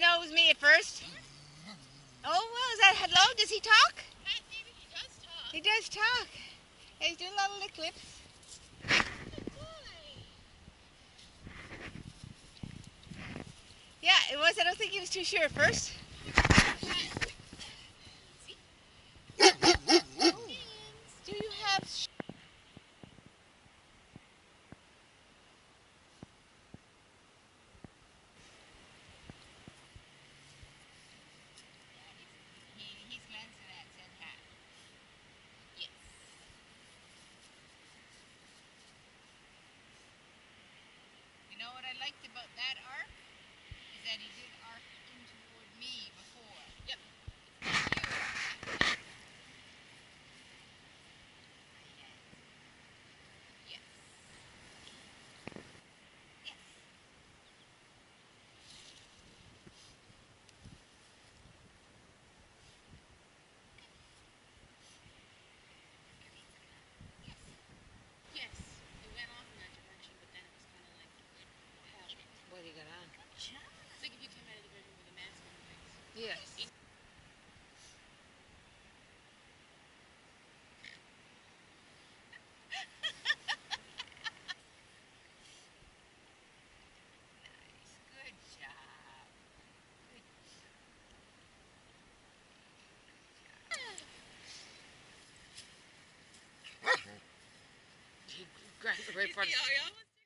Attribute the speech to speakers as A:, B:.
A: It was me at first? Oh, well, is that hello? Does he talk?
B: Pat, David, he does talk.
A: He does talk. He's doing a little lick lips. Yeah, it was. I don't think he was too sure at first. Do you have sh- He, he's glancing at said hat.
B: Yes.
A: You know what I liked about that arc? Is that he did arc in toward me before.
B: Yep.
A: Yes. Yes.
B: Yes. It went off in that direction, but then it was kind of like held.
A: What do you on?
B: It's like if you came out of the bedroom with a mask on your face.
A: Yes. Job.